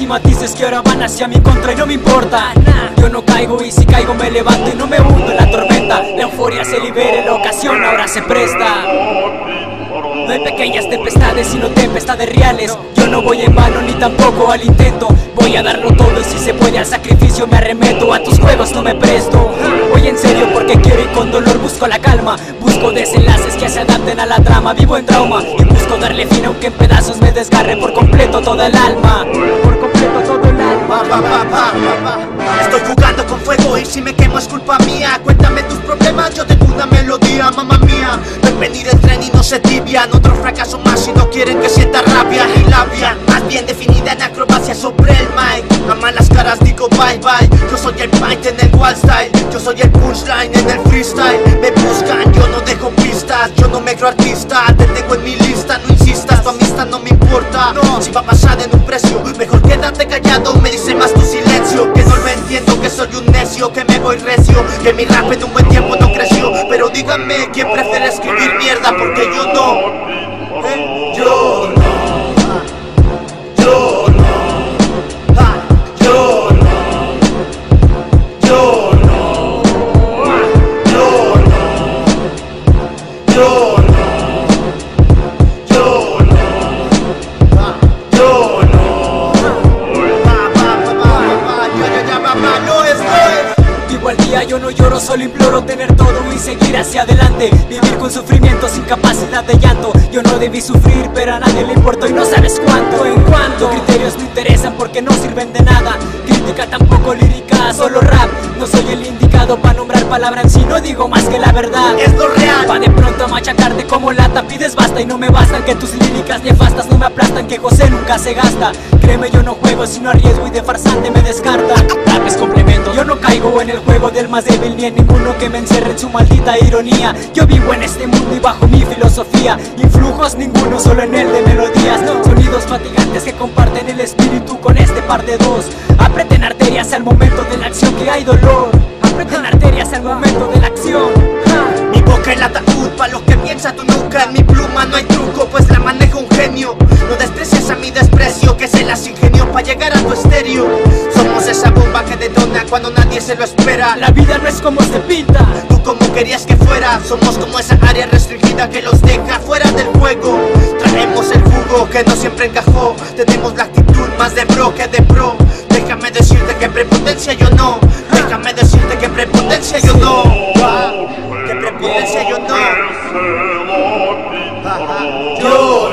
y matices que ahora van hacia mi contra y no me importa. Yo no caigo y si caigo me levanto y no me hundo en la tormenta. La euforia se libera, la ocasión ahora se presta. No hay pequeñas tempestades, sino tempestades reales. Yo no voy en vano ni tampoco al intento. Voy a darlo todo y si se puede al sacrificio me arremeto. A tus juegos no me presto. Voy en serio porque quiero y con dolor busco la calma. Busco desenlaces que se adapten a la trama. Vivo en trauma y aunque en pedazos me desgarre por completo toda el alma. Por completo todo el alma. Estoy jugando con fuego y si me quemo es culpa mía. Cuéntame tus problemas, yo tengo una melodía, mamá mía. Venir el tren y no se tibian Otro fracaso más si no quieren que sienta rabia y labia. Más bien definida en acrobacia sobre el mic A las caras digo bye bye. Yo soy el paint en el wall style. Yo soy el punchline en el freestyle. Me buscan, yo no dejo pistas. Yo no me creo artista, te tengo en mi lista No insistas, tu amistad no me importa. Si va a pasar en un precio, mejor quédate callado. Me dice más tu silencio. Que no lo entiendo, que soy un necio Que me voy recio, que mi rap en un buen tiempo no creció. Pero díganme, ¿quién prefiere escribir mierda? Porque yo no. Yo yo no lloro, solo imploro tener todo y seguir hacia adelante. Vivir con sufrimiento sin capacidad de llanto. Yo no debí sufrir, pero a nadie le importó y no sabes cuánto. En cuánto criterios me interesan porque no sirven de nada. Crítica tampoco lírica, solo rap. No soy el nombrar palabra en sí No digo más que la verdad, es lo real. Va de pronto a machacarte como lata Pides basta y no me bastan que tus líricas nefastas No me aplastan, que José nunca se gasta. Créeme yo no juego, sino arriesgo y de farsante me descarta. Rap es complemento, yo no caigo en el juego del más débil ni en ninguno que me encerre en su maldita ironía. Yo vivo en este mundo y bajo mi filosofía. Influjos ninguno, solo en el de melodías. Sonidos fatigantes que comparten el espíritu con este par de dos. Aprieten arterias al momento de la acción que hay dolor Al momento de la acción. Mi boca el ataúd, pa' los que piensa tu nuca. En mi pluma no hay truco, pues la manejo un genio. No desprecias a mi desprecio, que se las ingenió pa' llegar a tu estéreo. Somos esa bomba que detona cuando nadie se lo espera. La vida no es como se pinta. Tú como querías que fuera Somos como esa área restringida que los deja fuera del juego. Traemos el jugo que no siempre encajó. Tenemos la actitud más de bro que de pro. Déjame decirte que prepotencia yo no prepotencia yo no. Ah, Qué prepotencia yo no. Yo